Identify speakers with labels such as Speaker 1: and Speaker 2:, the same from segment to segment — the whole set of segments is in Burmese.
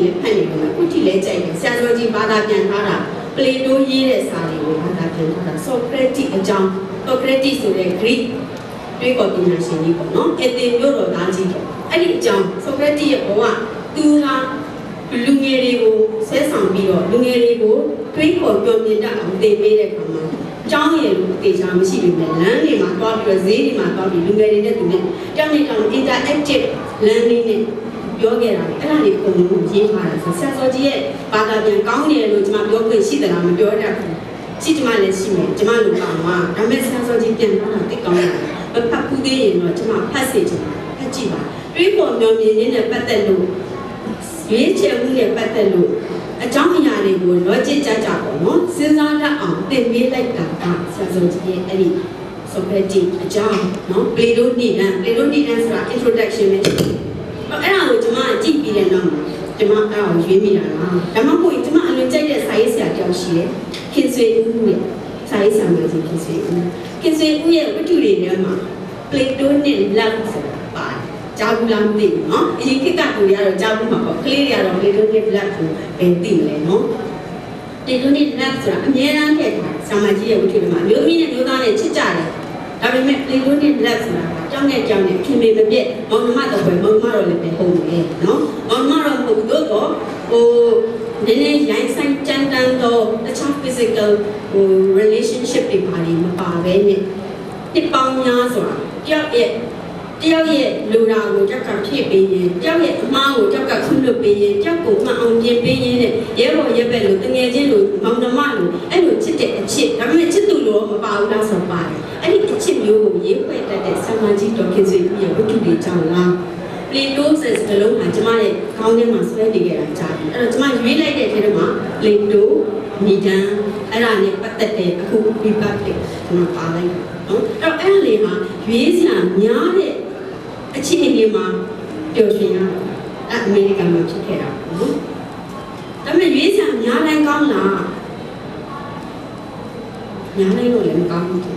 Speaker 1: ကြီးလည်းဖတ်နေတယ်အခုကြည့်လဲကြိုက်တယ်ဆရာတော်ကြီးဘာသာပြန်ထားတာပလေတိုးရေးတဲ့စာတွေကိုဘာသာပြန်ထားတာဆိုကရက်တိအကြောင်းဆိုကရက်တိဆိုတဲ့ Greek တွေးခေါ်ပညာရှင်ကြီးပေါ့နော်အသင်မျိုးတော်သားကြီးပေါ့အဲ့ဒီအကြောင်းဆိုကရက်တိရဲ့ဘဝသူဟာလူငယ်တွေကိုဆဲဆောင်ပြီးတော့လူငယ်တွေကိုတွေးခေါ်ပြောမြင်တတ်အောင်သင်ပေးတဲ့အခါမှာကျောင်းရည်လို့တေချာမရှိပြီမဲ့လမ်းတွေမှာတွားပြီးတော့ဈေးတွေမှာတွားပြီးလူငယ်တွေနဲ့သူနဲ့တောင်းနေတောင်း interactive learning နဲ့ ပြောခဲ့တာလေအဲ့ဒါလေးပုံလုံးရေးထားတာဆိုဆရာစောကြီးရဲ့ဘာသာပြန်ကောင်းတယ်လို့ကျွန်မပြောခွင့်ရှိသလားမပြောတတ်ဘူးရှိကျမလည်းရှိမယ်ကျမလူပါမှာဒါပေမဲ့ဆရာစောကြီးပြန်ထားတာတိတ်ကောင်းတယ်မဖတ်ဘူးသေးရင်တော့ကျမဖတ်စေချင်တယ်ဖတ်ကြည့်ပါတွေးပေါ်မျောမြင်ခြင်းနဲ့ပတ်သက်လို့ရွေးချယ်မှုနဲ့ပတ်သက်လို့အကြောင်းအရာတွေကိုလောကျစ်ကြကြပေါ့နော်စဉ်းစားတတ်အောင်သင်ပေးလိုက်တာကဆရာစောကြီးရဲ့အဲ့ဒီ Socrates အကြောင်းနော် Plato နိဒံ Plato နိဒံဆိုတာ introduction ပဲ အဲ့ဒါကိုကျမကြည့်ပြီးတဲ့နောက်မှာကျမအဲ့ဒါကိုရွေးမိတာလားဒါမှမဟုတ်ကျမအလွန်ကြိုက်တဲ့စာရေးဆရာတယောက်ရှိတယ်ခင်ဆွေဦးရဲ့စာရေးဆရာမျိုးဆိုခင်ဆွေဦးခင်ဆွေဦးရဲ့ဝတ္ထုတွေထဲမှာ Plato နဲ့ Love ဆိုတာပါတယ်ဂျာဘူးလားမသိဘူးနော်အရင်ခေတ်ကလူတွေကတော့ဂျာဘူးမှာပေါ့ကလေးတွေကတော့ Plato နဲ့ Love ကိုပဲသိမလဲနော် Plato နဲ့ Love ဆိုတာအများအားဖြင့်ဆရာမကြီးရဲ့ဝတ္ထုတွေမှာမျိုးမီးနဲ့မျိုးသားနဲ့ချစ်ကြတယ် ဒါပေမဲ့လေလူနဲ့ lab ဆိုတာကြောင်းနဲ့ကြောင်းနဲ့ခင်မေမပြည့်မောင်နှမတော့ပဲမောင်နှမတော့လည်းပဲဟုတ်တယ်နော်မောင်နှမတော့မဟုတ်တော့တော့ဟိုနည်းနည်းရိုင်းဆိုင်ကြမ်းတမ်းတော့တခြား physical ဟို relationship တွေပါနေမပါပဲနဲ့တစ်ပေါင်းများဆိုတာတယောက်ရဲ့တယောက်ရဲ့လူရာကိုကြောက်ကဖြည့်ပေးရင်တယောက်ရဲ့အမားကိုကြောက်ကခွင့်လွှတ်ပေးရင်ကြောက်ကိုမှအောင်ပြင်ပေးရင်တဲ့ရဲဘော်ရဲဘက်လိုတငယ်ချင်းလိုမောင်နှမလိုအဲ့လိုချစ်တဲ့အချစ်ဒါပေမဲ့ချစ်သူလိုမပါဘူးလားဆိုပါတယ်အဲ့ဒီအချစ် မျိုးကိုရေးဖွဲ့တတ်တဲ့ဆံမကြီးတော်ခင်စွေကြီးရဲ့ဝတ္ထုတွေကြောင့်လားပလီတိုးဆက်စလုံးမှာကျမရဲ့ခေါင်းထဲမှာဆွဲနေကြတာကြားတယ်အဲ့တော့ကျမရွေးလိုက်တဲ့ထဲမှာပလီတိုနီဒန်အဲ့ဒါနဲ့ပတ်သက်တဲ့အခု republic ကျွန်တော်ပါလိုက်နော်အဲ့တော့အဲ့ဒါလေးမှာရွေးစရာများတဲ့အခြေအနေမှာပျော်ရွှင်ရတာအမေရိကန်မှာဖြစ်ခဲ့တာနော်ဒါပေမဲ့ရွေးစရာများတိုင်းကောင်းလားများတိုင်းတော့လည်းမကောင်းဘူး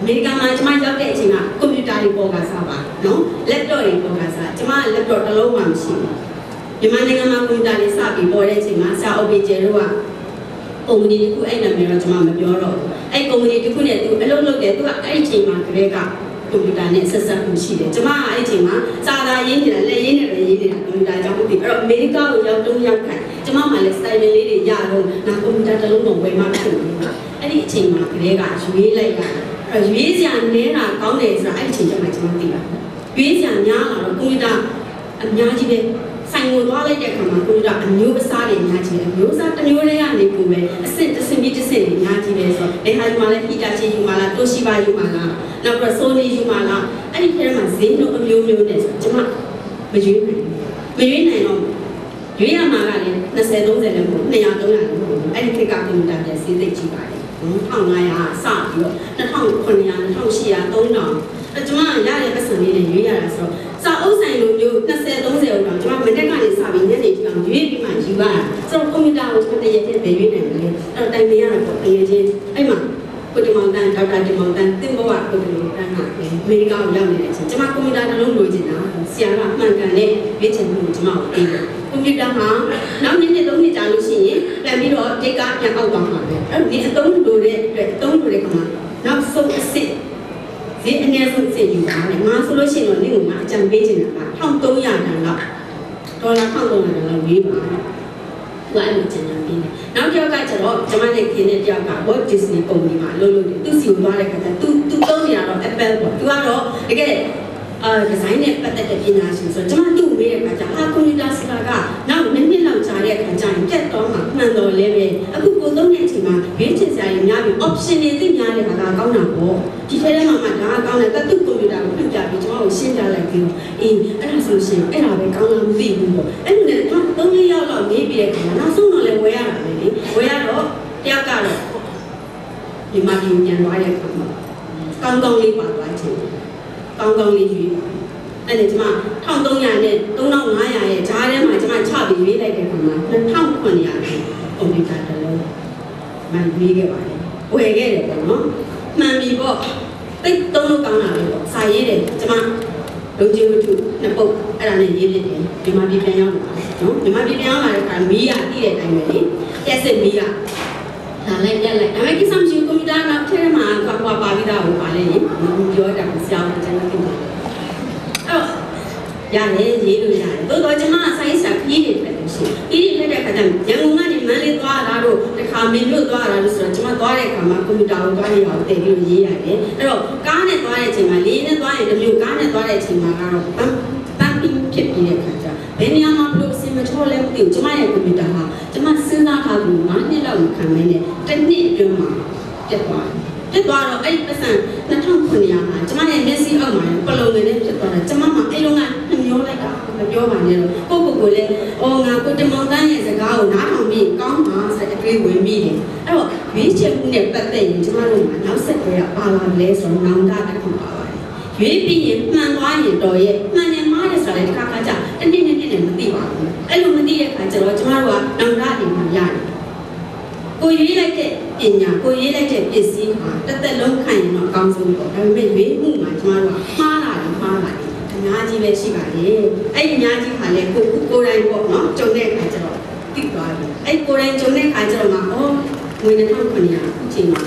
Speaker 1: အမေရိကန်မှာကျမရောက်တဲ့အချိန်ကကွန်ပျူတာတွေပေါ်ကစားပါနော် laptop တွေပေါ်ကစားကျမက laptop တစ်လုံးမှမရှိဘူးမြန်မာနိုင်ငံမှာကွန်ပျူတာတွေစပြီးပေါ်တဲ့အချိန်မှာဆရာအိုပီဂျယ်တို့ကကုမ္ပဏီတစ်ခုအဲ့နာမည်တော့ကျွန်မမပြောတော့ဘူးအဲ့ကုမ္ပဏီတစ်ခုနဲ့သူအလုပ်လုပ်တယ်သူကအဲ့ဒီအချိန်မှာကလေးကကွန်ပျူတာနဲ့ဆက်ဆက်မှုရှိတယ်ကျွန်မကအဲ့ဒီအချိန်မှာစာသာရင်းနေတာလက်ရင်းနေတယ်ရင်းနေတာကွန်ပျူတာကြောင့်မသိဘူးအဲ့တော့အမေရိကကိုရောက်တုံးရောက်ခိုင်ကျွန်မမှလည်းစတိုင်ပင်လေးတွေရတော့ငါကွန်ပျူတာတစ်လုံးတော့ဝယ်မှဖြစ်တယ်အဲ့ဒီအချိန်မှာကလေးကရွေးလိုက်တာ အဲ့ရွေးစရာနဲတာကောင်းတယ်ဆိုတာအဲ့ဒီအချိန်ကျမှကျွန်မသိတာရွေးစရာများလာတော့ကွန်ပျူတာအများကြီးပဲဆိုင်ကိုသွားလိုက်တဲ့အခါမှာကွန်ပျူတာအမျိုးအစားတွေအများကြီးတယ်အမျိုးအစားတစ်မျိုးလေးကနေကိုပဲအဆင့်တစ်ဆင့်ပြီးတစ်ဆင့်တွေအများကြီးပဲဆိုတော့ဒီဟာယူမှာလဲဟီတာချီယူမှာလားတိုရှိပါယူမှာလားနောက်ပြီးဆိုနီယူမှာလားအဲ့ဒီထဲမှာဈေးနှုန်းအမျိုးမျိုးနဲ့ဆိုကျွန်မမရွေးနိုင်ဘူးမရွေးနိုင်တော့ရွေးရမှာကလည်း20 30လည်းမဟုတ်200 300လည်းမဟုတ်ဘူးအဲ့ဒီခေတ်ကကွန်ပျူတာပြန်ဈေးသိပ်ကြီးပါတယ် 1500စပြီးတော့2900 2800 3000အဲကျွန်မရတဲ့ပတ်စံလေးနဲ့ရွေးရတာဆိုတော့စာအုပ်ဆိုင်လိုမျိုး20 30ဦးတော့ကျွန်မမတက်ကနေစပြီးညနေထိအောင်ရွေးပြီးမှယူရတာဆိုတော့ကွန်ပျူတာကိုကျွန်မတရက်တည်းပဲရွေးနိုင်တယ်လေအဲ့တော့တိုင်ပင်ရတာပေါ့တကယ်ချင်းအဲ့မှာကိုတီမောင်တန်ဒေါက်တာတီမောင်တန်တင်ဘဝကိုတီမောင်တန်ကအမေရိကန်ကိုရောက်နေတဲ့အချိန်ကျွန်မကွန်ပျူတာတစ်လုံးလိုချင်တာဆရာကမှန်ကန်တဲ့ရွေးချယ်မှုကိုကျွန်မကိုပေးတယ်ကွန်ပျူတာမှာနောက်နေ့နေ့သုံးနှစ်ကြာလို့ရှိရင် ပြန်ပြီးတော့ data ပြန်အောက်သွားမှာပဲအဲ့ဒီအသုံးလိုတဲ့အတွက်အသုံးလိုတဲ့ခါမှာနောက်ဆုံးအစ်စ်ဈေးအနည်းဆုံးအစ်စ်ယူပါမယ်ငါဆိုလို့ရှိရင်တော့နေ့ကငါအကြံပေးချင်တာက1300တန်လောက်ဒေါ်လာ1300တန်လောက်ဝေးပါသူအဲ့လိုချင်တယ်ပြီးတယ်နောက်တစ်ယောက်ကကျတော့ကျွန်မနဲ့ခင်းတဲ့တယောက်က Walt Disney ကုမ္ပဏီမှာလုပ်လို့တယ်သူစီကိုသွားတဲ့ခါကျသူသူသုံးနေရတော့ Apple ပေါ့သူကတော့တကယ်အာဒီဇိုင်းနဲ့ပတ်သက်တဲ့ပညာရှင်ဆိုတော့ကျွန်မသူ့မေးတဲ့အခါကျဟာကွန်ပျူတာစကားကနောက်နှစ်နှစ်လောက်ကြာတဲ့အခါကျရင်ပြတ်တော့မှမှန်တော်လဲပဲအခုကိုသုံးတဲ့အချိန်မှာရွေးချယ်စရာကြီးများပြီး option တွေသိများတဲ့ခါကကောင်းတာပေါ့ဒီထဲထဲမှာမှဒါကကောင်းတယ်တသူ့ကွန်ပျူတာကိုပြပြပြီးကျွန်တော်ကိုရှင်းပြလိုက်ပြီးတော့အေးအဲ့ဒါဆိုရှင်အဲ့ဒါပဲကောင်းလားမသိဘူးပေါ့အဲ့လိုနဲ့တော့သုံးလေးယောက်လောက်နေပြီးတဲ့ခါနောက်ဆုံးတော့လဲဝယ်ရတာပဲလေဝယ်ရတော့တယောက်ကတော့ဒီမှာဒီပြန်သွားတဲ့ခါမှာကောင်းကောင်းလေးပါသွားချင်တယ်ကောင်းကောင်းလေးရွေးပါအဲ့ဒါကျမ1300နဲ့3500ရဲ့ဂျားထဲမှာကျမချပြီးရွေးလိုက်တဲ့ခါမှာ2900ကွန်ပျူတာတစ်လုံးမှရွေးခဲ့ပါတယ် ဝယ်ခဲ့တယ်ပေါ့နော်မှန်ပြီပေါ့တိတ်သုံးလို့ကောင်းတာလေပေါ့စာရေးတယ်ကျမဘလုံချင်းဝတ္ထုနှစ်ပုတ်အဲ့ဒါနဲ့ရေးပြတယ်ဒီမှာပြည်ပြန်ရောက်လာနော်ဒီမှာပြည်ပြန်ရောက်လာတဲ့အခါမီးရတည်တဲ့အတိုင်းပဲလေပြက်စစ်မီးရဒါလိုက်ပြက်လိုက်ဒါပေမဲ့ကိစ္စမရှိဘူးကွန်ပျူတာကထဲမှာကပ်ပွားပါပြီးသားကိုပါလေပြောတာဆရာကကျွန်တော်သိတယ်အဲ့ရတယ်ရေးလို့ရတယ်သို့တော့ကျွန်မဆိုင်းစာခီးနေတယ်ရှိခီးနေတဲ့အ ခါကျရန်ကုန်ကနေမန္တလေးသွားတာတို့တခါမင်းတို့သွားတာလို့ဆိုတော့ကျွန်မသွားတဲ့အခါမှာကွန်ပျူတာကိုသွားရအောင်တည်ပြီးရေးရတယ်အဲ့တော့ကားနဲ့သွားတဲ့အချိန်မှာလေးနဲ့သွားရင်တစ်မျိုးကားနဲ့သွားတဲ့အချိန်မှာကတော့ပန်းပန်းပြီးဖြစ်ပြီးတဲ့အခါကျဘယ်နေရာမှာဘလို့အစင်မချောလဲမသိဘူးကျွန်မရဲ့ကွန်ပျူတာဟာကျွန်မစဉ်းစားထားပြီး9နှစ်လောက်ခံနေတယ်တစ်နှစ်အတွင်းမှာပြတ်သွားတယ်ပြတ်သွားတော့အဲ့ဒီပတ်စံ2900မှာကျမရဲ့မျက်စိအောက်မှာပလုံငယ်နဲ့ဖြစ်သွားတာကျမမှာအဲ့လုံးကနှမျောလိုက်တာမပြောပါနဲ့တော့ကိုကိုကိုလည်းအော်ငါကိုတမောင်တန်းရဲ့စကားကိုနားထောင်ပြီးကောင်းပါဆို တဲ့အတွေးဝင်မိတယ်အဲ့တော့ရွေးချယ်မှုနဲ့ပတ်သက်ရင်ကျမတို့မှာနောက်ဆက်တွဲကပါလာလဲဆိုတော့နောင်တတစ်ခုပါပါတယ်ရွေးပြီးရင်မှန်သွားရင်တော့ရဲ့မှန်တယ်မှားတယ်ဆိုတာလည်းတစ်ခါခါကြာတစ်နေ့နဲ့နှစ်နဲ့မသိပါဘူးအဲ့လိုမသိတဲ့အခါကျတော့ကျမတို့ကနောင်တတွေမှာရတယ်ကိုရွေးလိုက်တဲ့ပညာကိုရွေးလိုက်တဲ့ပစ္စည်းဟာတစ်သက်လုံးခံရင်တော့အကောင်းဆုံးပေါ့ဒါပေမဲ့ရွေးမှုမှာကျမတို့ကမှားလာတယ်မှားလာတယ်အများကြီးပဲရှိပါတယ်အဲ့ဒီအများကြီးခါလဲကိုကိုယ်တိုင်ပေါ့နော်ကြုံတဲ့အခါကျ တော့တိသွားပြီအဲ့ကိုယ်တိုင်ကြုံတဲ့အခါကျတော့မှအော်ငွေ2900အခုချိန်မှာ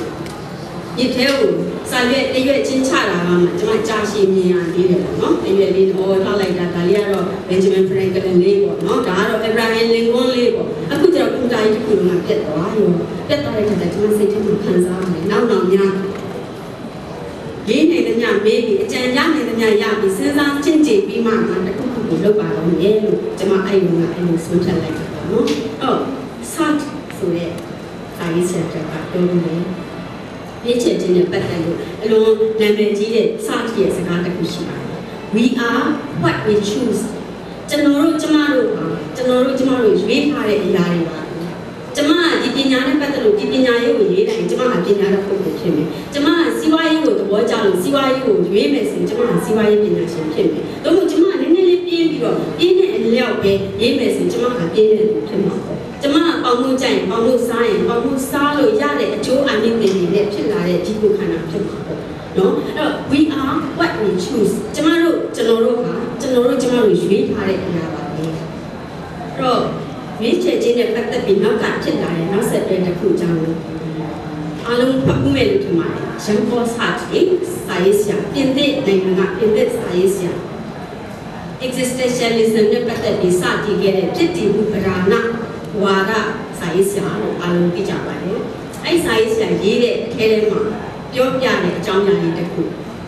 Speaker 1: ရစ်သေးကိုစာရွက်တရွက်ချင်းချတာကမှကျမကြာရှည်မြင်ရသေးတယ်ပေါ့နော်တရွက်လေးတော့လှလိုက်တာဒါလေးကတော့ Benjamin Franklin လေးပေါ့နော်ဒါကတော့ Abraham Lincoln လေးပေါ့အခုကျတော့ကွန်ပျူတာကြီးတစ်ခုလုံးကပြတ်သွားရောပြတ်သွားတဲ့အခါကျကျမစိတ်ထဲမှာခံစားရတယ်နောက်နောက်များရေးနေသမျှမေးပြီးအကြံရနေသမျှရပြီးစဉ်းစားချင့်ကြည့်ပြီးမှငါတစ်ခုခုကိုလုပ်ပါတော့မယ်လို့ကျမအဲ့လိုကအဲ့လိုဆုံးဖြတ်လိုက်တာပေါ့ နော်အော် SAT ဆိုတဲ့စာရေးဆရာကပြောလို့လေပြည့်ချင်ခြင်းနဲ့ပတ်သက်လို့အလွန်နာမည်ကြီးတဲ့ SAT ရဲ့စကားတစ်ခုရှိပါတယ် We are what we choose ကျွန်တော်တို့ကျမတို့ဟာကျွန်တော်တို့ကျမတို့ရွေးထားတဲ့အရာတွေပါကျမကဒီပညာနဲ့ပတ်သက်လို့ဒီပညာရေးကိုရေးတိုင်းကျမကပညာတဲ့ပုဂ္ဂိုလ်ဖြစ်မယ်။ကျမကစီးပွားရေးကိုသဘောကျလို့စီးပွားရေးကိုရွေးမယ်ဆိုရင်ကျမကစီးပွားရေးပညာရှင်ဖြစ်မယ်။ဒါမှမဟုတ်ကျမကနည်းနည်းလေးပြင်းပြီးတော့ပြင်းတဲ့အ လျောက်ပဲရေးမယ်ဆိုရင်ကျမကပြင်းတဲ့လူဖြစ်မှာပေါ့။ကျမကပေါင်မှုကြိုက်ရင်ပေါင်မှုစားရင်ပေါင်မှုစားလို့ရတဲ့အကျိုးအမြင့်တွေနဲ့ဖြစ်လာတဲ့ဒီကိုခန္ဓာဖြစ်မှာပေါ့။နော်အဲ့တော့ we are what we choose ကျမတို့ကျွန်တော်တို့ဟာကျွန်တော်တို့ကျမတို့ရွေးထားတဲ့အရာပါပဲ။အဲ့တော့ရွေးချယ်ခြင်းနဲ့ပတ်သက်ပြီးနောက်ကဖြစ်လာတဲ့နောက်ဆက်တွဲတစ်ခုကြောင့်အားလုံးဖတ်ဖို့မယ်လို့ထင်ပါတယ်။ရန်ပေါ်စာတီစာရေးဆရာပြင်သစ်နိုင်ငံကပြင်သစ်စာရေးဆရာ existentialism နဲ့ပတ်သက်ပြီးစတည်ခဲ့တဲ့ဖြစ်တည်မှုပဓာနာဝါဒစာရေးဆရာလို့အားလုံးသိကြပါတယ်။အဲ့စာရေးဆရာရေးတဲ့အထဲထဲမှာပြောပြတဲ့အကြောင်းအရာတွေတစ်ခု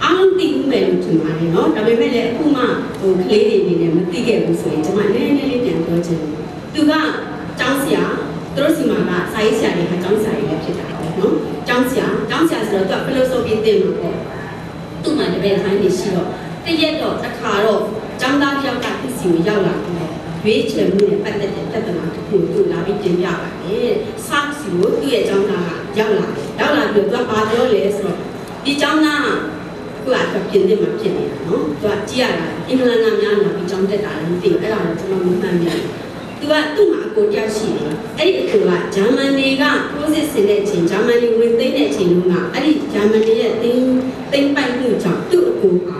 Speaker 1: အားလုံးသိမှုမယ်လို့ထင်ပါတယ်နော်။ဒါပေမဲ့လည်းအခုမှဟိုကလေးတွေအနေနဲ့မသိခဲ့ဘူးဆိုရင်ကျွန်မနည်းနည်းလေးပြန်ပြောချင်တယ်။သူကကျောင်းဆရာသူတို့စီမှာကစာရေးဆရာတွေကကျောင်းဆရာတွေလည်းဖြစ်တာပဲနော်။ကျောင်းဆရာကျောင်းဆရာဆိုတော့သူက philosophy သင်မှာပေါ့။သူ့မှာတပည့်ခိုင်းနေရှိတော့တရက်တော့တစ်ခါတော့ ကျောင်းသားတစ်ယောက်ကသူ့စီကိုရောက်လာတယ်။ရွေးချယ်မှုနဲ့ပတ်သက်တဲ့ပြဿနာတစ်ခုကိုသူလာပြီးတင်ပြပါတယ်။စာစီကိုသူ့ရဲ့ကျောင်းသားကရောက်လာတယ်။ရောက်လာပြီးသူကဘာပြောလဲဆိုတော့ဒီကျောင်းသားကခုကပြင်သစ်မှာဖြစ်နေတာနော်။သူကကြည့်ရတာအင်္ဂလန်ကများလာပြီးကျောင်းတက်တာလည်းမသိဘူး။အဲ့ဒါတော့ကျွန်တော်မမှန်ဘူး။သူကသူ့မှာအကိုတယောက်ရှိတယ်။အဲ့ဒီအကိုကဂျာမန်တွေက process ဆင်တဲ့အချိန်ဂျာမန်တွေဝင်သိမ်းတဲ့အချိန်တုန်းကအဲ့ဒီဂျာမန်တွေရဲ့သိမ်းသိမ်းပိုက်မှုကြောင့်သူ့အကိုက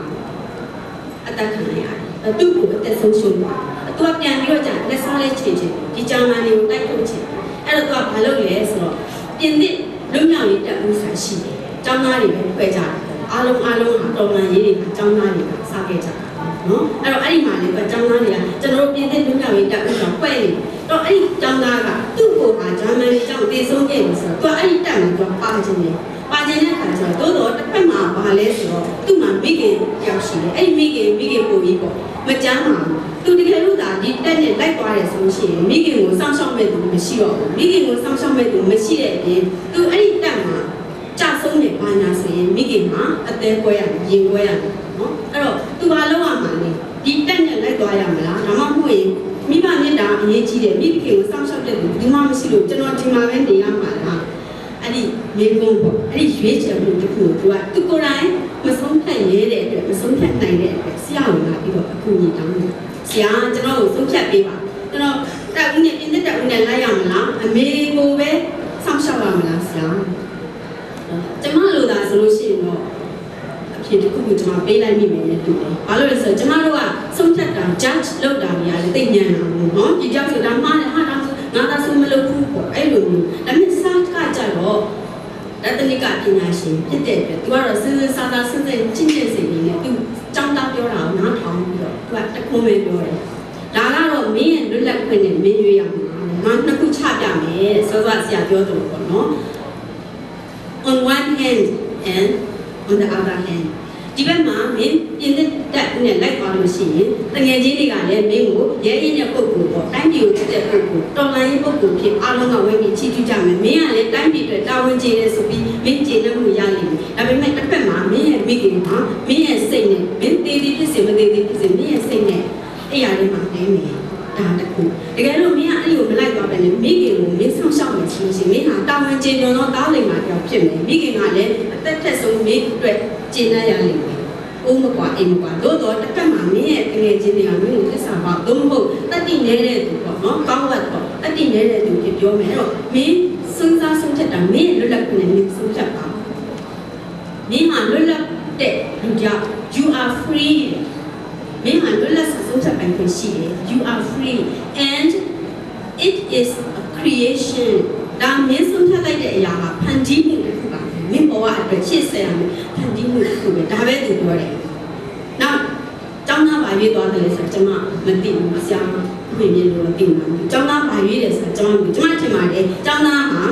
Speaker 1: အသက်ခံရတယ်။ သူ့ကိုအသက်ဆုံးရှုံးသွားတယ်။သူကပြန်ပြီးတော့ကြာလက်စားလေးချင်ချင်ဒီဂျာမန်တွေကိုတိုက်ထုတ်ချင်အဲ့တော့သူကဘာလုပ်လဲဆိုတော့ပြင်သစ်လူမျိုးရေးတက်ဦးဆိုင်ရှိတယ်။ကျောင်းသားတွေပဲဖွဲ့ကြတယ်။အားလုံးအားလုံးဟာတော်လန်ရေးတွေကကျောင်းသားတွေကစားခဲ့ကြတယ်။နော်အဲ့တော့အဲ့ဒီမှာလေကကျောင်းသားတွေကကျွန်တော်တို့ပြင်သစ်လူမျိုးရေးတက်ဦးဆောင်ဖွဲ့နေတော့အဲ့ဒီကျောင်းသားကသူ့ကိုဟာဂျာမန်တွေကျောင်းတည်ဆုံးခဲ့ပြီဆိုတော့သူကအဲ့ဒီတက်မှာသူကပါခြင်းတယ်။ပါ ခြင်းတဲ့အခါကျတော့တိုးတော့တစ်ဖက်မှာဘာလဲဆိုတော့သူ့မှာမိခင်ရောက်ရှိတယ်အဲ့ဒီမိခင်မိခင်ပုံကြီးပေါ့မကြမ်းပါဘူးသူတကယ်လို့သာဒီတက်နဲ့လိုက်သွားတယ်ဆိုလို့ရှိရင်မိခင်ကိုစောင့်ရှောက်မဲ့သူမရှိတော့ဘူးမိခင်ကိုစောင့်ရှောက်မဲ့သူမရှိတဲ့အပြင်သူအဲ့ဒီတက်မှာကြဆုံးနေပါညာဆိုရင်မိခင်မှာအသေးကွဲရရင်ကွဲရနော်အဲ့တော့သူဘာလုပ်ရမှာလဲဒီတက်နဲ့လိုက်သွားရမလားဒါမှမဟုတ်ရင်မိဘမြတ်တာအရေးကြီးတယ်မိခင်ကိုစောင့်ရှောက်တဲ့သူဒီမှမရှိလို့ကျွန်တော်ဒီမှာပဲနေရမှာလားအဲ့ဒီ မေကုန်းပေါ့အဲ့ဒီရွေးချယ်မှုတစ်ခုကိုသူကသူကိုယ်တိုင်မဆုံးဖြတ်ရဲတဲ့အတွက်မဆုံးဖြတ်နိုင်တဲ့အတွက်ဆရာကလာပြီးတော့အခုညီတောင်းတယ်ဆရာကျွန်တော်ကိုဆုံးဖြတ်ပေးပါကျွန်တော်တက်ဦးနဲ့ပြင်းတဲ့တက်ဦးနဲ့လိုက်ရမလားအမေကိုပဲစောင့်ရှောက်ရမလားဆရာကျမလိုသာဆိုလို့ရှိရင်တော့အဖြစ်တစ်ခုကိုကျွန်မပေးလိုက်မိမယ် တူတယ်ဘာလို့လဲဆိုတော့ကျမတို့ကဆုံးဖြတ်တာ judge လုပ်တာကြီးရတယ်သိဉာဏ်တာဘူးเนาะဒီကြောက်ဆိုတာမှားတယ်ဟာဒါငါသာဆိုမလုပ်ဘူးပေါ့အဲ့လိုမျိုးဒါပေမဲ့စားကကြတော့ရ ့ တနိကပညာရှင်ဖြစ်တဲ့အတွက်သူကတော့စဉ်းစဉ်းစားစားစဉ်းစဉ်းချင့်ချင့်စိတ်နေနဲ့သူចောင်းသားပြောတာကိုနားထောင်ပြီးတော့သူကတခုံးပဲပြောတယ်ဒါကတော့မင်းရဲ့လွတ်လပ်ခွင့်နဲ့မင်းရွေးရမှာငါနှစ်ခုချပြမယ်စောစောဆရာပြောတယ်ပေါ့နော် on one hand and on the other hand ဒီဘက်မှာမင်းပြင်းတဲ့တက်နဲ့လိုက်သွားလို့ရှိရင်တငယ်ချင်းတွေကလည်းမင်းကိုရဲရင်တဲ့ပုံကိုပေါ့တိုင်းပြည်ကိုချစ်တဲ့ပုံကိုတော်လိုင်းရေးပုံကိုဖြစ်အားလုံးကဝိုင်းပြီးချီးကျူးကြမယ်မင်းကလည်းတိုင်းပြည်အတွက်တာဝန်ကျေတယ်ဆိုပြီးမင်းကျေနပ်မှုရလိမ့်မယ်ဒါပေမဲ့တစ်ဖက်မှာမင်းရဲ့မိခင်မှာမင်းရဲ့စိတ်နဲ့မင်းသေးသေးဖြစ်စေမသေးသေးဖြစ်စေမင်းရဲ့စိတ်နဲ့အဲ့ရလေးမှာနေမယ်ဒါတခုတကယ်လို့မင်းကအဲ့ဒီကိုမလိုက်သွားပဲလေမိခင်ကိုမင်းဆောင် ရှောက်မယ်ဆိုလို့ရှိရင်မင်းဟာတာဝန်ကျေညွန်သောသားလိမ္မာတယောက်ဖြစ်မယ်မိခင်ကလည်းအသက်ထက်ဆုံးမင်းအတွက်ကျေနပ်ရလိမ့်မယ်ဦးမကွာအိမ်မကွာသို့တော့တစ်ခါမှမင်းရဲ့တကယ်ချင်းတွေကမင်းကိုသစ္စာပါသို့မဟုတ်တတိနေတဲ့သူပေါ့နော်ကောင်းဝတ်ပေါ့တတိနေတဲ့သူဖြစ်ပြောမယ်တော့မင်းစဉ်းစားဆုံးဖြတ်တာမင်းလွတ်လပ်ခွင့်နဲ့မင်းဆုံးဖြတ်ပါမင်းဟာလွတ်လပ်တဲ့လူကြောင့် you are free မင်းဟာလွတ်လပ်စွာဆုံးဖြတ်ပိုင်ခွင့်ရှိတယ် you are free and it is a creation ဒါမင်းဆုံးဖြတ်လိုက်တဲ့အရာကဖန်တီးမှုတစ်ခုပါမင်းဘဝအတွက်ရှေ့ဆက်ရမယ်ဖန်တီးမှုတစ်ခုပဲဒါပဲသူပြောတယ်နောက်ကျောင်းသားပါရွေးသွားတယ်လဲဆိုတော့ကျွန်မမသိဘူးဆရာမအမေမြင်လို့မသိဘူးကျောင်းသားပါရွေးတယ်ဆိုတော့ကျွန်မကျွန်မထင်ပါတယ်ကျောင်းသားဟာ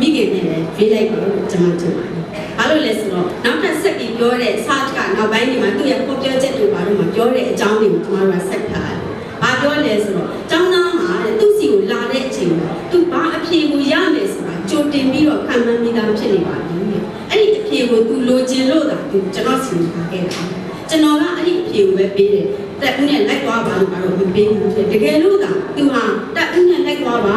Speaker 1: မိခင်နဲ့လည်းရွေးလိုက်တယ်လို့ကျွန်မထင်ပါတယ်ဘာလို့လဲဆိုတော့နောက်ထပ်ဆက်ပြီးပြောတဲ့ search ကနောက်ပိုင်းဒီမှာသူ့ရဲ့ copy ချက်တွေဘာလို့မပြောတဲ့အကြောင်းတွေကိုကျွန်တော်တို့ကဆက်ထားတယ်။ဘာပြောလဲဆိုတော့ကျောင်းသားဟာသူ့စီ ကိုလာတဲ့အချိန်မှာသူဘာအဖြေကိုရမယ်ဆိုတာကြိုတင်ပြီးတော့ခံမှန်းမိသားဖြစ်နေပါပြီ။အဲ့ဒီအဖြေကိုသူလိုချင်လို့သာသူကျွန်တော်စီကိုခဲ့တာ။ကျွန်တော်ကအဲ့ဒီအဖြေကိုပဲပေးတယ်။တက်ဦးနဲ့လိုက်သွားပါလို့ကတော့မပေးဘူး။တကယ်လို့သာသူဟာတက်ဦးနဲ့လိုက်သွားပါ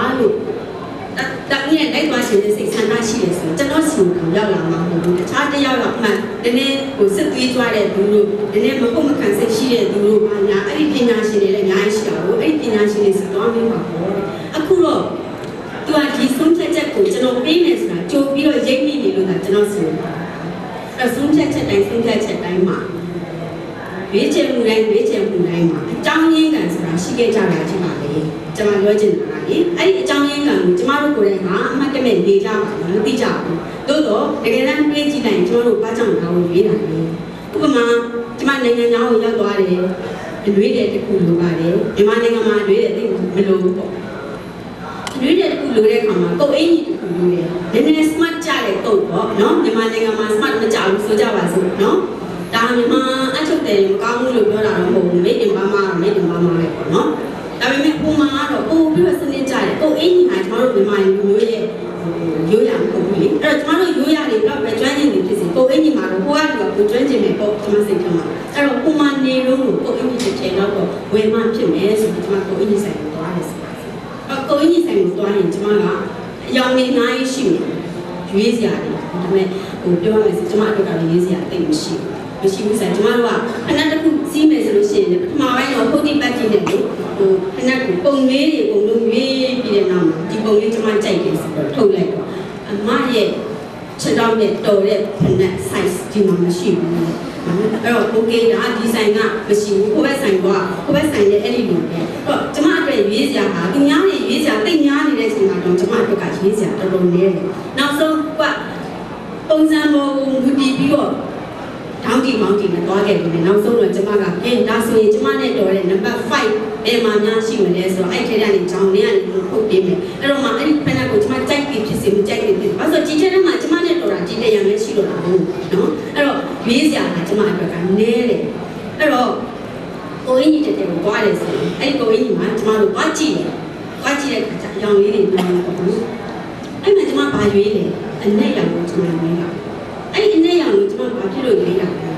Speaker 1: လို့တက်ဦးနဲ့လိုက်သွားရှင်တဲ့စိတ်ဆန္ဒရှိတယ်ဆိုတော့ကျွန်တော်စီကိုရောက်လာမှာမဟုတ်ဘူး။တခြားတစ်ယောက်တော့မှနည်းနည်းဟိုစစ်သွေးကြွားတဲ့သူတို့နည်းနည်းမဟုတ်မခံစိတ်ရှိတဲ့သူတို့ဘာညာအဲ့ဒီပညာရှင်တွေလည်းအများကြီးရှိတာကိုအဲ့ဒီပညာရှင်တွေစီသွားမင်းပါပေါ့။အခုတော့သူကဒီဆုံးဖြတ်ချက်ကိုကျွန်တော်ပေးနေဆိုတာကြိုပြီးတော့ရိပ်မိနေလို့သာကျွန်တော်ဆိုတာ။အဲ့ဆုံးဖြတ်ချက်တိုင်းဆုံးဖြတ်ချက်တိုင်းမှာရွေးချယ်မှုတိုင်းရွေးချယ်မှုတိုင်းမှာအကြောင်းရင်းခံဆိုတာရှိခဲ့ကြတာချင်းပါလေကျွန်မပြောချင်တာ ကလေအဲ့ဒီအကြောင်းရင်းခံကိုကျမတို့ကိုယ်တိုင်ကအမှတ်တမဲ့နေကြပါဘူးမသိကြဘူးသို့တော့တကယ်တမ်းတွေးကြည့်လိုက်ကျွန်တော်တို့ဘာကြောင့်ဒါကိုရွေးတာလဲဥပမာကျမနိုင်ငံသားကိုရောက်သွားတယ်အရွေးတဲ့တစ်ခုလိုပါတယ်မြန်မာနိုင်ငံမှာအရွေးတဲ့တိတ်မလိုဘူးပေါ့အရွေးတဲ့တစ်ခုလိုတဲ့အခါမှာကုတ်အင်ကြီးတစ်ခုလိုတယ်နည်းနည်း smart ကြတဲ့ကုတ်ပေါ့နော်မြန်မာနိုင်ငံမှာ smart မကြဘူးဆိုကြပါစို့နော်ဒါမြန်မာအချုပ်တယ်မကောင်းဘူးလို့ပြောတာတော့မဟုတ်ဘူးမိတ်တင်ပါမတော့မိတ်တင်ပါမပဲပေါ့နော်ဒါပေမဲ့ အင်ကြီးဟာကျွန်တော်တို့မြန်မာလူမျိုးရဲ့ရိုးရမဟုတ်ဘူးလေအဲ့တော့ကျွန်တော်တို့ရိုးရတွေတော့ပဲကျွမ်းကျင်နေဖြစ်စီကုတ်အင်ကြီးမှာတော့ဟိုကလူကကိုကျွမ်းကျင်နေပေါ့ကျွန်မစိတ်ထဲမှာအဲ့တော့ပုံမှန်နေလို့ကုတ်အင်ကြီးတစ်ချိန်တော့ဝယ်မှဖြစ်မယ်ဆိုပြီးကျွန်မကုတ်အင်ကြီးဆိုင်ကိုသွားတယ်ဆိုပါစို့အဲ့ကုတ်အင်ကြီးဆိုင်ကိုသွားရင်ကျွန်မကအယောင်နေအများကြီးရှိနေရွေးစရာတွေဒါပေမဲ့ဟိုပြောရမယ်ဆိုကျွန်မအတွက်ကလည်းရွေးစရာတိတ်မရှိဘူးမရှိဘူးဆိုတော့ကျမတို့ကခဏတစ်ခု စီးမယ်ဆိုလို့ရှိရင်ပထမပိုင်းတော့ဟုတ်တိပတ်ကြည့်တယ်လေဟိုခဏကပုံလေးတွေပုံလုံးရွေးပြီးတဲ့နောက်မှာဒီပုံလေးကျမကြိုက်တယ်ဆိုတော့ထုတ်လိုက်တော့အမရဲ့ချက်တော့နဲ့တော်တဲ့ဖနက် size ဒီမှာမရှိဘူးအဲ့တော့ okay ဒါဒီဆိုင်ကမရှိဘူးကိုယ့်ဘက်ဆိုင်ကကိုယ့်ဘက်ဆိုင်ရဲ့အဲ့ဒီလိုပဲအဲ့တော့ကျမအတွက်ရွေးစရာဟာသူများတွေရွေးစရာတိတ်များနေတဲ့အချိန်မှာတော့ကျမအတွက်ကရွေးစရာတော်တော်နည်းတယ်နောက်ဆုံးကပုံစံပေါ်ကိုမူတည်ပြီးတော့ တောင်းတီမောင်းတီနဲ့တွားခဲ့ပြီနောက်ဆုံးတော့ကျမကအဲဒါဆိုရင်ကျမနဲ့တော်တဲ့နံပါတ်5ဘယ်မှာများရှိမလဲဆိုတော့အဲ့ထဲကနေကြောင်းလေးကနေထုတ်ပေးမယ်အဲ့တော့မှအဲ့ဒီဖက်နက်ကိုကျမကြိုက်ပြီးဖြစ်စေမကြိုက်ပြီးဖြစ်ဘာလို့ဆိုဒီထဲမှာကျမနဲ့တော်တာဒီတရံပဲရှိလို့လားဟုတ်နော်အဲ့တော့ရွေးစရာကကျမအတွက်ကနည်းတယ်အဲ့တော့ကိုင်းကြီးတက်တက်ကိုတွားတယ်ဆိုရင်အဲ့ဒီကိုင်းကြီးမှာကျမတို့တွားကြည့်တယ်တွားကြည့်တဲ့အခါကျအရောင်လေးတွေပြောင်းတော့ဘူးအဲ့မှာကျမဘာရွေးလဲအနဲ့ရောင်ကိုကျမရွေးတာအဲ့ဒီအနဲ့ရောင်ကိုကျမဘာဖြစ်လို့ရွေးတာလဲ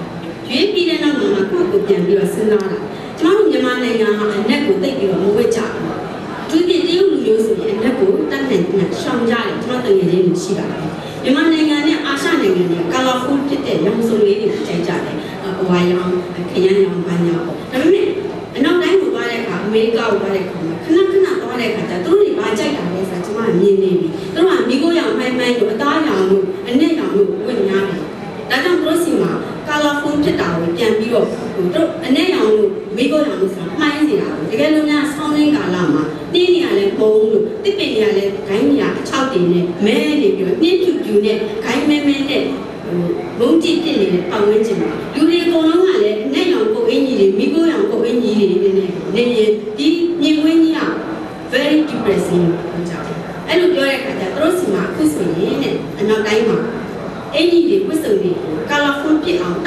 Speaker 1: ရွေးပြီးတဲ့နောက်မှာကိုယ့်ကိုပြန်ပြီးတော့စဉ်းစားတာကျမတို့မြန်မာနိုင်ငံမှာအနက်ကိုတိတ်ပြီးတော့မဝဲကြဘူးသူပြတရုတ်လူမျိုးဆိုရင်အနက်ကိုတတ်နိုင်တဲ့ရှောင်ကြတယ်ကျမတငယ်ချင်းတွေရှိတာပဲမြန်မာနိုင်ငံနဲ့အာရှနိုင်ငံတွေက colorful ဖြစ်တဲ့ရောင်စုံလေးတွေကြိုက်ကြတယ်အဝါရောင်ခရမ်းရောင်ပန်းရောင်ပေါ့ဒါပေမဲ့အနောက်တိုင်းကိုသွားတဲ့အခါအမေရိကကိုသွားတဲ့အခါမှာခဏခဏသွားတဲ့အခါကျသူတို့တွေဘာကြိုက်တာလဲဆိုတာကျမမြင်နေပြီသူတို့ကမိကိုရောင်မှိုင်းမှိုင်းတို့အသားရောင်တို့အနက်ရောင်တို့ဝင်များတယ်ဒါကြောင့်သူတို့စီမှာ color colorful ဖြစ်တာကိုပြန်ပြီးတော့ဟိုတို့အနဲ့ရောင်လို့မိကိုရောင်လို့ဆိုတာမှိုင်းနေတာကိုတကယ်လို့များဆောင်းရင်းကာလမှာနှင်းနေရလဲပုံလို့တစ်ပင်နေရလဲဂိုင်းနေရအချောက်တင်နဲ့မဲနေပြီးတော့နှင်းဖြူဖြူနဲ့ဂိုင်းမဲမဲနဲ့ဘုံကြည့်ဖြစ်နေတဲ့ပတ်ဝန်းကျင်မှာလူတွေအကုန်လုံးကလည်းအနဲ့ရောင်ကိုအင်ကြီးတွေမိကိုရောင်ကိုအင်ကြီးတွေနေနေနေဒီမြင်ဝင်းကြီးက very depressing ကိုကြောက်အဲ့လိုပြောတဲ့အခါကျသူတို့စီမှာအခုဆိုရင်တဲ့အနောက်တိုင်းမှာအင်ကြီးတွေဝတ်စုံတွေ colorful ဖြစ်အောင်တောက်ပတဲ့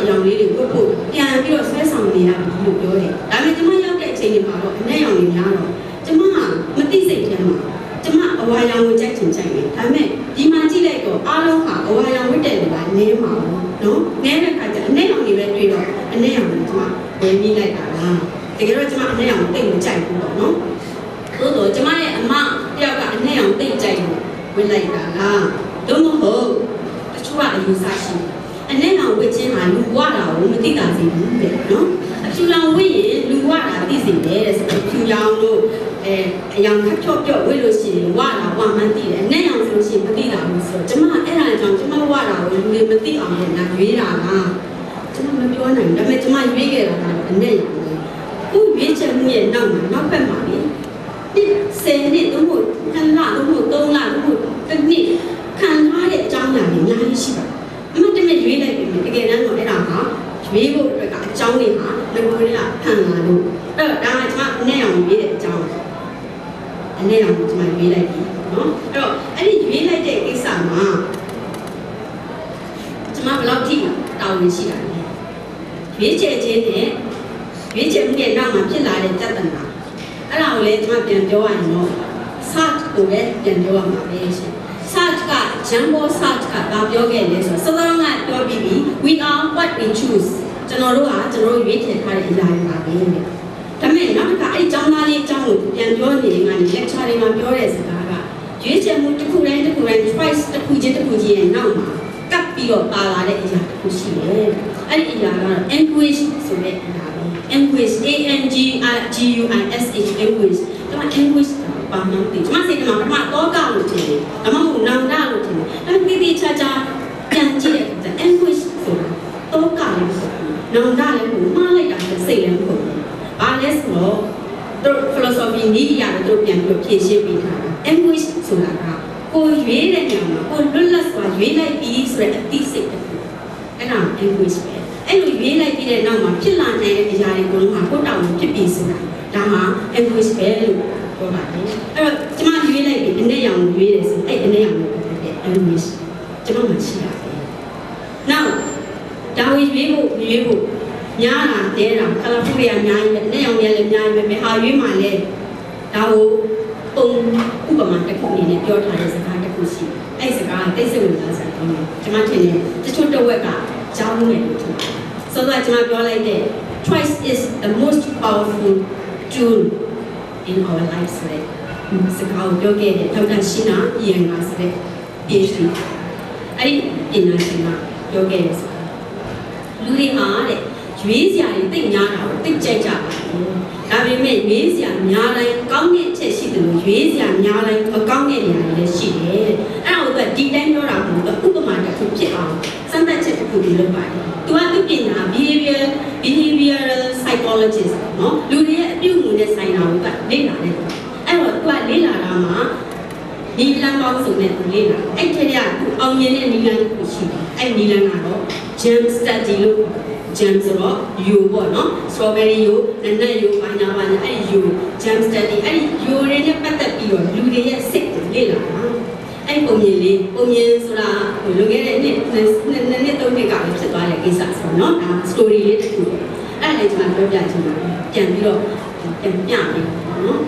Speaker 1: အရောင်လေးတွေဝတ်ဖို့ပြန်ပြီးတော့ဆွဲဆောင်နေရပြီလို့ပြောတယ်ဒါပေမဲ့ကျွန်မရောက်တဲ့အချိန်တွေမှာတော့အနဲ့ရောင်တွေများတော့ကျွန်မကမသိစိတ်ထဲမှာကျွန်မအဝါရောင်ကိုကြိုက်ချင်ကြိုက်တယ်ဒါပေမဲ့ဒီမှာကြည့်လိုက်တော့အားလုံးဟာအဝါရောင်ဝတ်တဲ့လူကနည်းမှာနော်နည်းတဲ့အခါကျအနဲ့ရောင်တွေပဲတွေ့တော့အနဲ့ရောင်ကိုကျွန်မဝယ်မိလိုက်တာလားတကယ်တော့ကျွန်မအနဲ့ရောင်ကိုတိတ်မကြိုက်ဘူးပေါ့နော်သို့တော့ကျမရဲ့အမတယောက်ကအနဲ့အောင်တိတ်ကြိုက်လို့ဝင်လိုက်တာလားတို့မဟုတ်တချို့ကအယူဆရှိ အနဲ့အောင်ဝစ်ချင်းဟာလူဝတာကိုမသိတာစီဘူးတဲ့နော်အဖြူလောင်ဝစ်ရင်လူဝတာသိစီတယ်တဲ့ဆိုတော့ဖြူရောင်လို့အဲအယောင်ခပ်ဖြော့ဖြော့ဝစ်လို့ရှိရင်ဝတာဝမှန်းသိတယ်အနဲ့အောင်ဆိုလို့ရှိရင်မသိတာဘူးဆိုတော့ကျမအဲ့ဒါကြောင့်ကျမဝတာကိုလူတွေမသိအောင်လည်းနာရွေးတာလားကျမမပြောနိုင်ဘူးဒါပေမဲ့ကျမရွေးခဲ့တာကအနဲ့ရောင်ကိုရွေးချက်မှုရဲ့နောက်မှာနောက်ဖက်မှာလေနှစ်ဆယ်နှစ်သုံးဖို့နှစ်လသုံးဖို့သုံးလသုံးဖို့တစ်နှစ်ခံထားတဲ့အကြောင်းအရာတွေအများကြီးရှိပါတယ်အမှတ်တမဲ့ရွေးလိုက်ပြီတကယ်တမ်းတော့အဲ့ဒါဟာရွေးဖို့အတွက်ကအကြောင်းတွေဟာလူတွေးကခံလာလို့အဲ့တော့ဒါကကျွန်မအနေအောင်ရွေးတဲ့အကြောင်းအနေအောင်ကျွန်မရွေးလိုက်ပြီနော်အဲ့တော့အဲ့ဒီရွေးလိုက်တဲ့ကိစ္စမှာကျွန်မဘယ်လောက်ထိတာဝန်ရှိတာလဲရွေးချယ်ခြင်းနဲ့ရွေးချယ်မှုရဲ့နောက်မှာဖြစ်လာတဲ့တဿနာအဲ့ဒါကိုလည်းကျွန်မပြန်ပြောရရင်တော့ search ကို ပဲပြန်ပြောရမှာပဲရှင် search က jumbo search ကဘာပြောခဲ့လဲဆိုတော့စသလုံးကပြောပြီးပြီ we are what we choose ကျွန်တော်တို့ကကျွန်တော်တို့ရွေးချယ်ထားတဲ့အရာတွေပါပဲတဲ့ဒါပေမဲ့နောက်တစ်ခါအဲ့ဒီကျောင်းသားလေးအကြောင်းကိုပြန်ပြောနေရင်ကနေ lecture တွေမှာပြောတဲ့စကားကရွေးချယ်မှုတစ်ခုတိုင်းတစ်ခုတိုင်း choice တစ်ခုချင်းတစ်ခုချင်းရဲ့နောက်မှာကပ်ပြီးတော့ပါလာတဲ့အရာတစ်ခုရှိတယ်အဲ့ဒီအရာကတော့ anguish ဆိုတဲ့အရာပဲ anguish a n g i g u i s h anguish ဒါမှ anguish ပါမှန်းသိကျွန်မစိတ်ထဲမှာပထမတော့ကလို့ထင်တယ်ဒါမှမဟုတ်နောင်တလို့ထင်တယ်ဒါပေမဲ့တိတိကျကျပြန်ကြည့်တဲ့အခါကျ anguish ဆိုတာတော့ကလည်းဆိုနောင်တလည်းကိုမှားလိုက်တာလည်းစိတ်လည်းမဟုတ်ဘူးဘာလဲဆိုတော့တို့ philosophy နည်းပြရတယ်တို့ပြန်ပြီးဖြည့်ရှင်းပေးထားတာ anguish ဆိုတာကကိုရွေးတဲ့ညောင်မှာကိုလွတ်လပ်စွာရွေးလိုက်ပြီးဆိုတဲ့အသိစိတ်တစ်ခုအဲ့ဒါ anguish ပဲအဲ့လိုရွေးလိုက်ပြီးတဲ့နောက်မှာဖြစ်လာနိုင်တဲ့အရာတွေကိုလုံးဝကိုတောင်းဖြစ်ပြီးဆိုတာဒါမှ anguish ပဲလို့ ပြောပါတယ်အဲ့တော့ကျမရွေးလိုက်ပြီးအနေရောင်ရွေးတယ်ဆိုအဲ့အနေရောင်ကိုပတ်သက်တဲ့ anguish ကျမမှရှိတာပဲနောက်ဒါဝီရွေးဖို့ရွေးဖို့ညားတာတဲတာကလဖူရီယာအများကြီးပဲအနေရောင်တွေလည်းအများကြီးပဲဟာရွေးမှလည်းဒါကိုပုံဥပမာတစ်ခုအနေနဲ့ပြောထားတဲ့စကားတစ်ခုရှိတယ်အဲ့စကားကတိတ်ဆိတ်ဝင်လာစရာကောင်းတယ်ကျမထင်တယ်တချို့တစ်ဝက်ကကြောင်းနေလို့ထင်တယ်ဆိုတော့ကျမပြောလိုက်တဲ့ choice is the most powerful tool in our lives ဆိုတဲ့စကားကိုပြောခဲ့တဲ့ဒေါက်တာရှင်းနာပြန်လာဆိုတဲ့ PhD အဲ့ဒီပညာရှင်ကပြောခဲ့တဲ့စကားလူတွေဟာတဲ့ရွေးစရာတွေတိတ်များတာကိုတိတ်ကြိုက်ကြပါတယ်ဒါပေမဲ့ရွေးစရာများတိုင်းကောင်းတဲ့အချက်ရှိတယ်လို့ရွေးစရာများတိုင်းမကောင်းတဲ့နေရာတွေလည်းရှိတယ်တဲ့အဲ့ဒါကိုသူကဒီတိုင်းပြောတာမဟုတ်ဘူးဥပမာတစ်ခုဖြစ်အောင်စမ်းသပ်ချက်တစ်ခုဒီလုပ်ပါတယ်သူကသူပညာ behavior behavioral psychologist နော်လူတွေရဲ့အ ပြုအမူနဲ့ဆိုင်တာကိုသူကလေ့လာတယ်အဲ့တော့သူကလေ့လာတာမှာဒီလမ်းပေါင်းစုံနဲ့သူလေ့လာအဲ့ထက်ကသူအောင်မြင်တဲ့နီလန်းကိုရှိတယ်အဲ့နီလန်းကတော့ jam study လို့ jam ဆိုတော့ you ပေါ့နော် strawberry you နနက် you ဘာညာဘာညာအဲ့ you jam study အဲ့ you တွေနဲ့ပတ်သက်ပြီးတော့လူတွေရဲ့စိတ်ကိုလေ့လာတာအဲ့ပုံမြင်လေးပုံမြင်ဆိုတာလွန်ခဲ့တဲ့နှစ်နှစ်နှစ်သုံးနှစ်ကပဲဖြစ်သွားတဲ့ကိစ္စဆိုတော့နော်ဒါ story လေးတစ်ခုအဲ့ဒါလေးကျွန်တော်ပြောပြချင်ပါတယ်ပြန်ပြီးတော့ ပြန်ပြပေးပါနော်